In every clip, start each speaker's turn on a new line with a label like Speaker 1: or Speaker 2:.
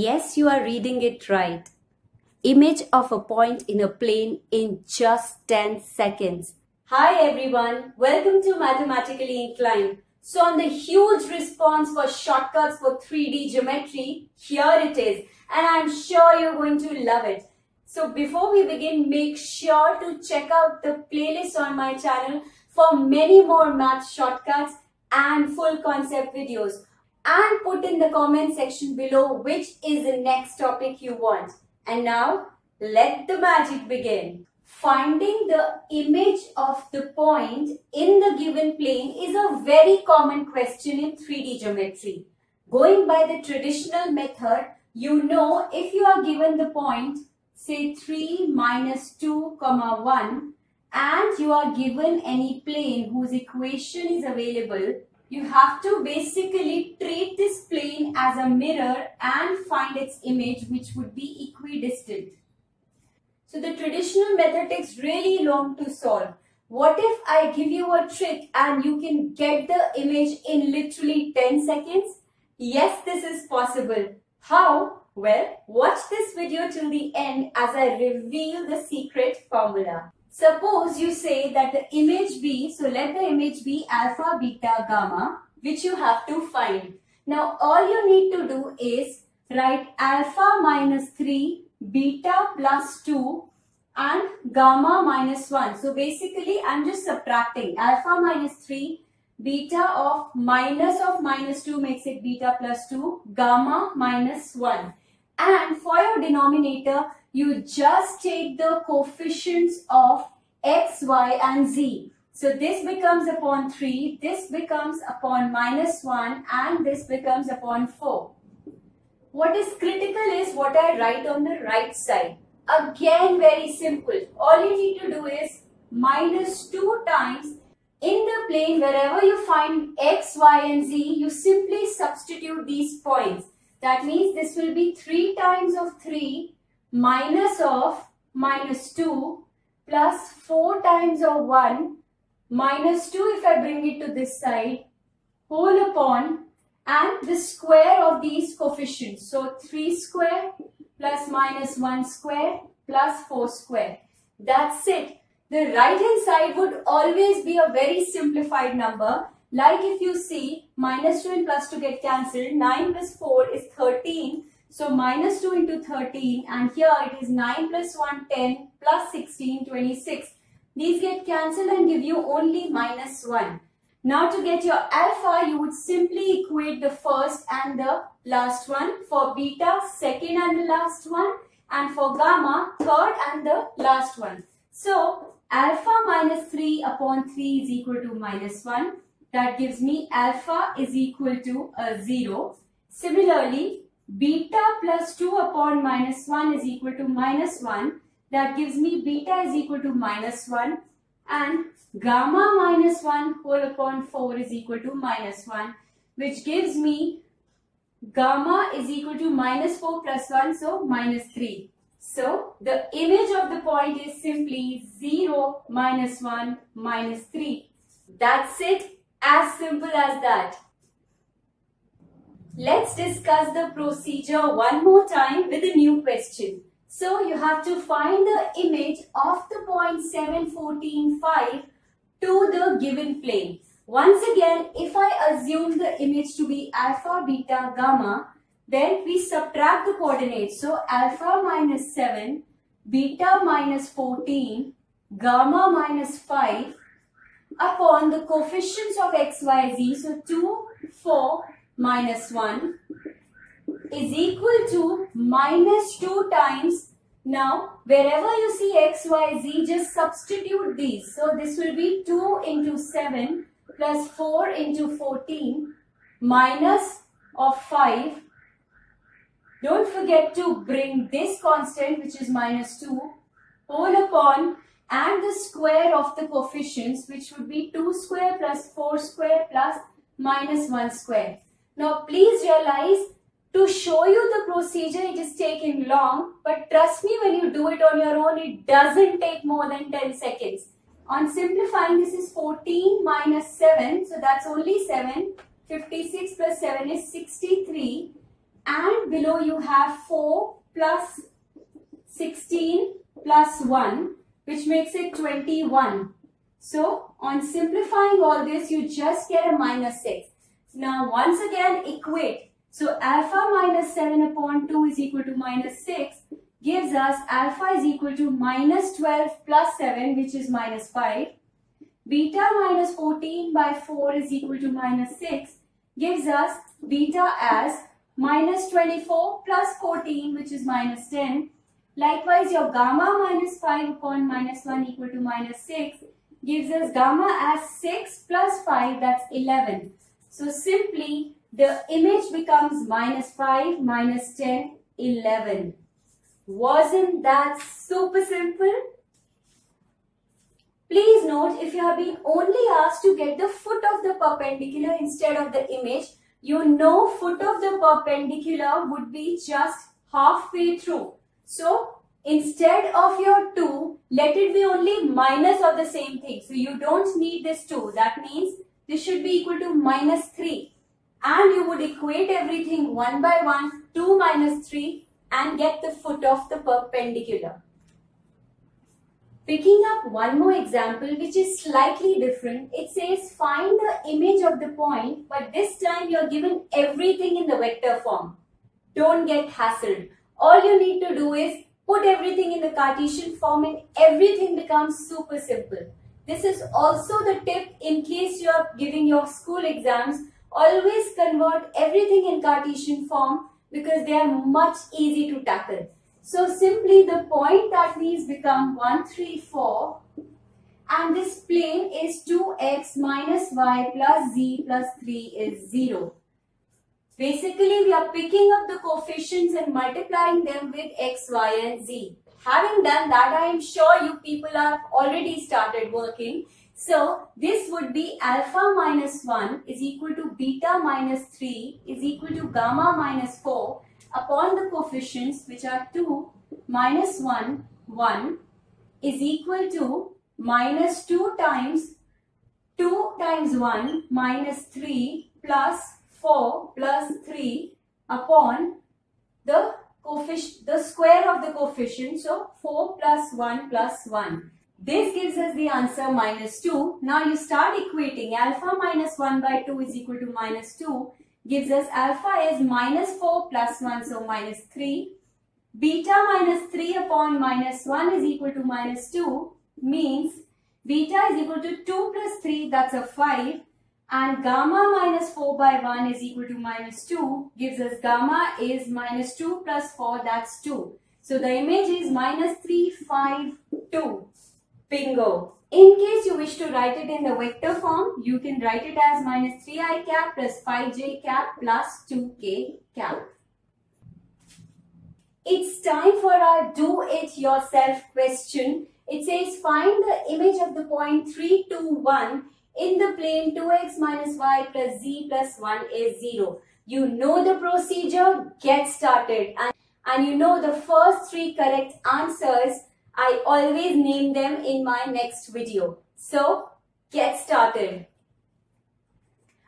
Speaker 1: Yes, you are reading it right. Image of a point in a plane in just 10 seconds. Hi everyone, welcome to Mathematically Inclined. So on the huge response for shortcuts for 3D geometry, here it is. And I'm sure you're going to love it. So before we begin, make sure to check out the playlist on my channel for many more math shortcuts and full concept videos. And put in the comment section below which is the next topic you want. And now, let the magic begin. Finding the image of the point in the given plane is a very common question in 3D geometry. Going by the traditional method, you know if you are given the point, say 3 minus 2 comma 1, and you are given any plane whose equation is available, you have to basically treat this plane as a mirror and find its image which would be equidistant. So the traditional method takes really long to solve. What if I give you a trick and you can get the image in literally 10 seconds? Yes, this is possible. How? Well, watch this video till the end as I reveal the secret formula. Suppose you say that the image be, so let the image be alpha, beta, gamma, which you have to find. Now, all you need to do is write alpha minus 3, beta plus 2 and gamma minus 1. So, basically, I'm just subtracting alpha minus 3, beta of minus of minus 2 makes it beta plus 2, gamma minus 1. And for your denominator, you just take the coefficients of x, y and z. So this becomes upon 3, this becomes upon minus 1 and this becomes upon 4. What is critical is what I write on the right side. Again very simple. All you need to do is minus 2 times in the plane wherever you find x, y and z, you simply substitute these points. That means this will be 3 times of 3 minus of minus 2 plus 4 times of 1 minus 2 if I bring it to this side whole upon and the square of these coefficients. So 3 square plus minus 1 square plus 4 square. That's it. The right hand side would always be a very simplified number like if you see minus 2 and plus 2 get cancelled, 9 plus 4 is 13. So minus 2 into 13 and here it is 9 plus 1, 10 plus 16, 26. These get cancelled and give you only minus 1. Now to get your alpha, you would simply equate the first and the last one. For beta, second and the last one. And for gamma, third and the last one. So, alpha minus 3 upon 3 is equal to minus 1. That gives me alpha is equal to a 0. Similarly, beta plus 2 upon minus 1 is equal to minus 1. That gives me beta is equal to minus 1 and gamma minus 1 whole upon 4 is equal to minus 1 which gives me gamma is equal to minus 4 plus 1 so minus 3. So the image of the point is simply 0 minus 1 minus 3. That's it. As simple as that. Let's discuss the procedure one more time with a new question. So you have to find the image of the point 7, 14, 5 to the given plane. Once again, if I assume the image to be alpha, beta, gamma, then we subtract the coordinates. So alpha minus 7, beta minus 14, gamma minus 5 upon the coefficients of x, y, z. So 2, 4 minus 1 is equal to minus 2 times. Now, wherever you see x, y, z, just substitute these. So this will be 2 into 7 plus 4 into 14 minus of 5. Don't forget to bring this constant which is minus 2 whole upon and the square of the coefficients which would be 2 square plus 4 square plus minus 1 square. Now please realize to show you the procedure it is taking long but trust me when you do it on your own it doesn't take more than 10 seconds. On simplifying this is 14 minus 7 so that's only 7. 56 plus 7 is 63 and below you have 4 plus 16 plus 1 which makes it 21. So on simplifying all this you just get a minus 6. Now once again equate. So alpha minus 7 upon 2 is equal to minus 6 gives us alpha is equal to minus 12 plus 7 which is minus 5. Beta minus 14 by 4 is equal to minus 6 gives us beta as minus 24 plus 14 which is minus 10. Likewise your gamma minus 5 upon minus 1 equal to minus 6 gives us gamma as 6 plus 5 that's 11. So simply the image becomes minus 5 minus 10 11. Wasn't that super simple? Please note if you have been only asked to get the foot of the perpendicular instead of the image, you know foot of the perpendicular would be just halfway through. So instead of your 2, let it be only minus of the same thing. So you don't need this 2. That means this should be equal to minus 3. And you would equate everything 1 by 1, 2 minus 3 and get the foot of the perpendicular. Picking up one more example which is slightly different, it says find the image of the point but this time you're given everything in the vector form. Don't get hassled. All you need to do is put everything in the Cartesian form and everything becomes super simple. This is also the tip in case you're giving your school exams. Always convert everything in Cartesian form because they are much easy to tackle. So simply the point that means become 1, 3, 4 and this plane is 2x minus y plus z plus 3 is 0. Basically we are picking up the coefficients and multiplying them with x, y and z. Having done that I am sure you people have already started working. So this would be alpha minus 1 is equal to beta minus 3 is equal to gamma minus 4 upon the coefficients which are 2 minus 1 1 is equal to minus 2 times 2 times 1 minus 3 plus 4 plus 3 upon the coefficient the square of the coefficient so 4 plus 1 plus 1 this gives us the answer minus 2. Now you start equating alpha minus 1 by 2 is equal to minus 2 gives us alpha is minus 4 plus 1 so minus 3. Beta minus 3 upon minus 1 is equal to minus 2 means beta is equal to 2 plus 3 that's a 5 and gamma minus 4 by 1 is equal to minus 2 gives us gamma is minus 2 plus 4 that's 2. So the image is minus 3, 5, 2. Bingo. In case you wish to write it in the vector form, you can write it as minus 3i cap plus 5j cap plus 2k cap. It's time for our do it yourself question. It says find the image of the point 3, 2, 1 in the plane 2x minus y plus z plus 1 is 0. You know the procedure, get started. And, and you know the first three correct answers I always name them in my next video. So get started.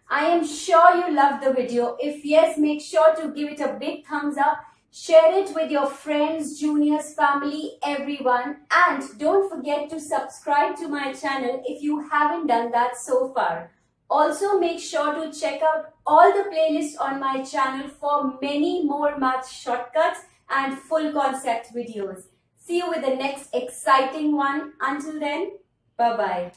Speaker 1: I am sure you loved the video. If yes, make sure to give it a big thumbs up. Share it with your friends, juniors, family, everyone. And don't forget to subscribe to my channel if you haven't done that so far. Also make sure to check out all the playlists on my channel for many more math shortcuts and full concept videos. See you with the next exciting one. Until then, bye-bye.